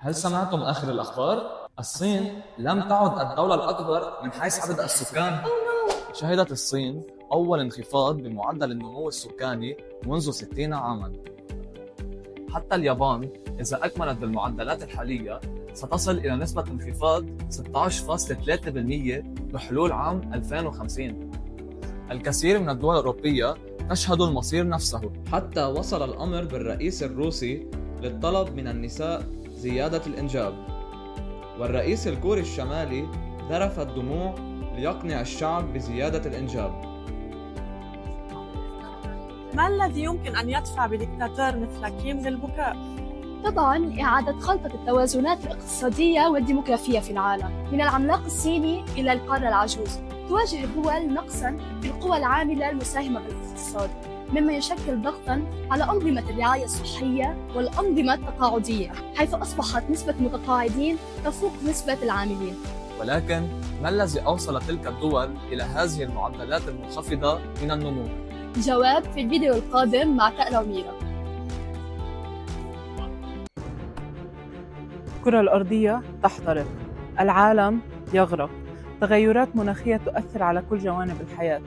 هل سمعتم آخر الأخبار؟ الصين لم تعد الدولة الأكبر من حيث عدد السكان. شهدت الصين أول انخفاض بمعدل النمو السكاني منذ 60 عاما. حتى اليابان إذا أكملت بالمعدلات الحالية ستصل إلى نسبة انخفاض 16.3% بحلول عام 2050 الكثير من الدول الأوروبية تشهد المصير نفسه. حتى وصل الأمر بالرئيس الروسي للطلب من النساء زيادة الإنجاب. والرئيس الكوري الشمالي ذرف الدموع ليقنع الشعب بزيادة الإنجاب. ما الذي يمكن أن يدفع بدكتاتور مثل كيم للبكاء؟ طبعا إعادة خلطة التوازنات الاقتصادية والديموغرافية في العالم من العملاق الصيني إلى القارة العجوز. تواجه الدول نقصا في القوى العاملة المساهمة بالاقتصاد. مما يشكل ضغطا على أنظمة الرعاية الصحية والأنظمة التقاعدية حيث أصبحت نسبة المتقاعدين تفوق نسبة العاملين. ولكن ما الذي أوصل تلك الدول إلى هذه المعدلات المنخفضة من النمو؟ جواب في الفيديو القادم مع تقرا وميرا الكرة الأرضية تحترق. العالم يغرق. تغيرات مناخية تؤثر على كل جوانب الحياة.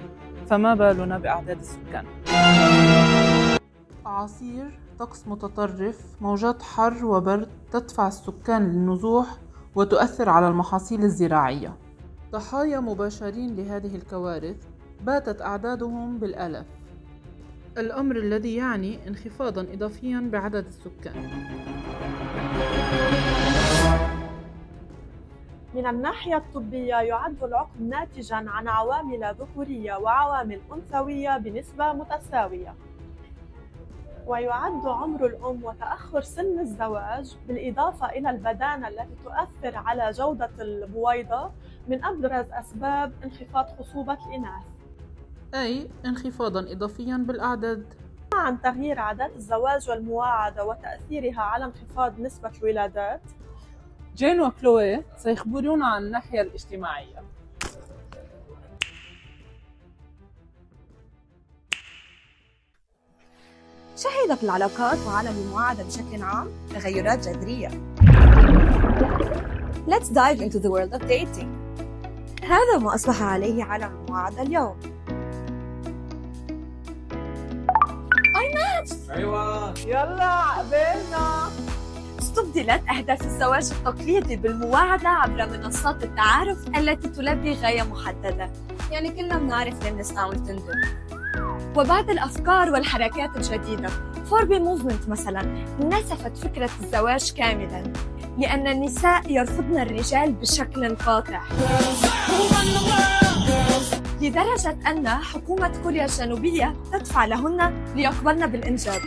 فما بالنا بأعداد السكان. أعاصير طقس متطرف موجات حر وبرد تدفع السكان للنزوح وتؤثر على المحاصيل الزراعية. ضحايا مباشرين لهذه الكوارث باتت أعدادهم بالآلاف الأمر الذي يعني انخفاضا إضافيا بعدد السكان. من الناحية الطبية يعد العقم ناتجا عن عوامل ذكورية وعوامل أنثوية بنسبة متساوية. ويعد عمر الأم وتأخر سن الزواج بالإضافة إلى البدانة التي تؤثر على جودة البويضة من أبرز أسباب انخفاض خصوبة الإناث. أي انخفاضا إضافيا بالأعداد. عن تغيير عادات الزواج والمواعدة وتأثيرها على انخفاض نسبة الولادات جين وكلوي سيخبرونا عن الناحية الاجتماعية شهدت العلاقات وعالم المواعدة بشكل عام تغيرات جذرية. Let's dive into the world of dating. هذا ما أصبح عليه عالم المواعدة اليوم. أيوة يلا قبلنا استبدلت أهداف الزواج التقليدي بالمواعدة عبر منصات التعارف التي تلبي غاية محددة. يعني كلنا بنعرف ليه بنستعمل تندر وبعد الأفكار والحركات الجديدة فوربي موفمنت مثلا نسفت فكرة الزواج كاملا لأن النساء يرفضن الرجال بشكل قاطع لدرجة أن حكومة كوريا الجنوبية تدفع لهن ليقبلن بالإنجاب.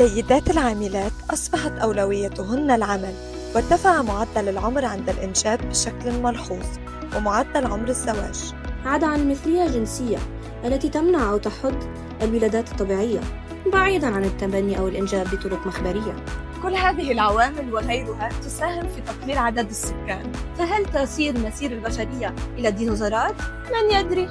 السيدات العاملات أصبحت أولويتهن العمل وارتفع معدل العمر عند الإنجاب بشكل ملحوظ ومعدل عمر الزواج عدا عن المثلية الجنسية التي تمنع أو تحد الولادات الطبيعية بعيدا عن التبني أو الإنجاب بطرق مخبرية كل هذه العوامل وغيرها تساهم في تقليل عدد السكان فهل تسير مسير البشرية إلى الديناصورات؟ من يدري؟